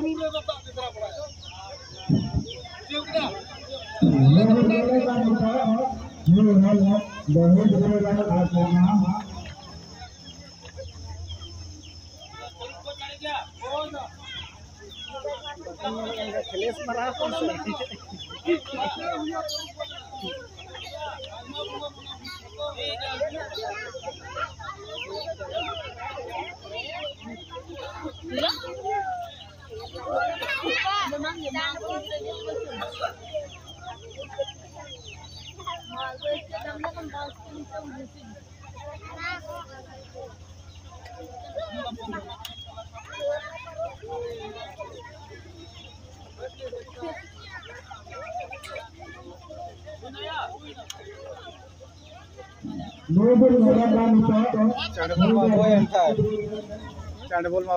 Mokar buru re tuh tak ditra pura. Jo kita. Candbol Chandbol ma boy. Chandbol ma.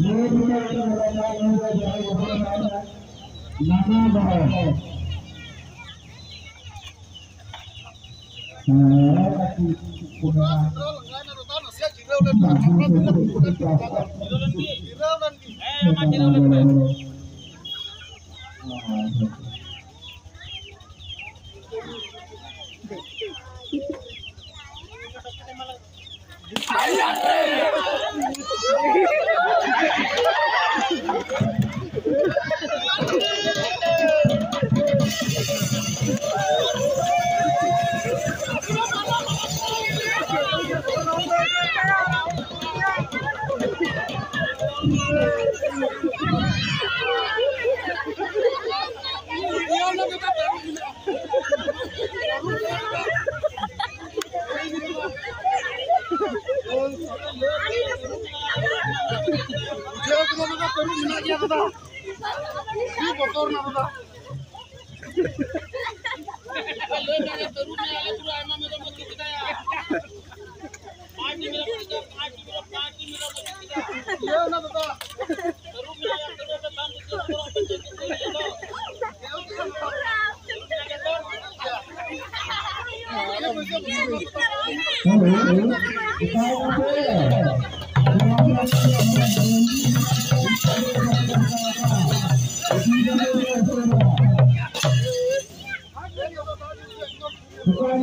নানা Ayah, ಬರ್ತದ ಈ ಗೊತ್ತವ್ರು ನಮ್ದ Hello, hello.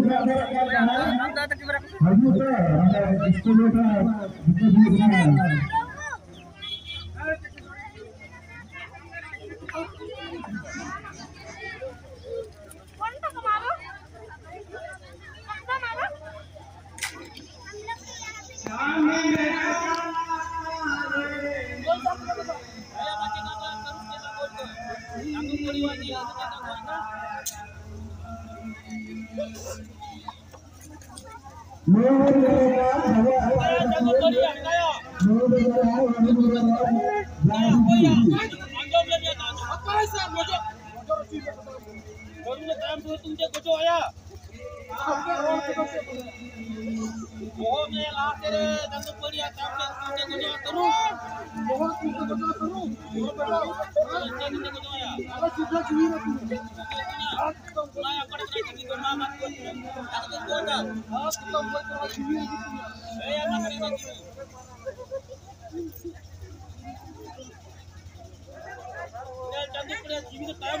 कोणता तुमचे गोचो आया बहुत ने ला तेरे दंद पड़िया तापले तुमचे गोचो करू बहुत कुछ तो बता करूँ वो बता तुमचे गोचो आया अरे सीधा चुनी ना तू ना अकड़ के की को मत को आज के गोटा हाँ तो मैं तेरा चुनी ए या ना करी ना की चल दंद जीवित टाइम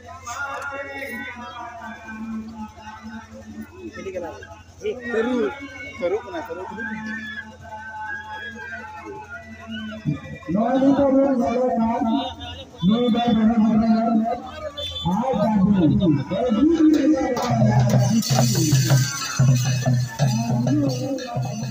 को कर टाइम किया और वो बता तू तो तो टाइम नहीं मिला Seru. Seru kena seru. Thank you.